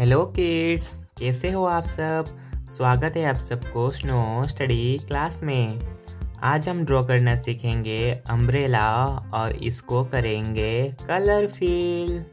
Hello kids कैसे हो आप सब? स्वागत है आप सबको स्नो स्टडी क्लास में। आज हम ड्रॉ करना सीखेंगे अम्ब्रेला और इसको करेंगे कलरफिल